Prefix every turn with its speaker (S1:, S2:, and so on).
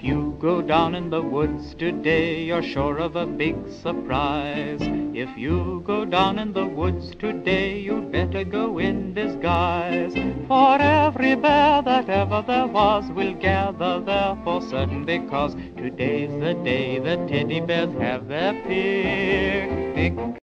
S1: If you go down in the woods today, you're sure of a big surprise. If you go down in the woods today, you'd better go in disguise. For every bear that ever there was will gather there for certain because today's the day the teddy bears have their picnic.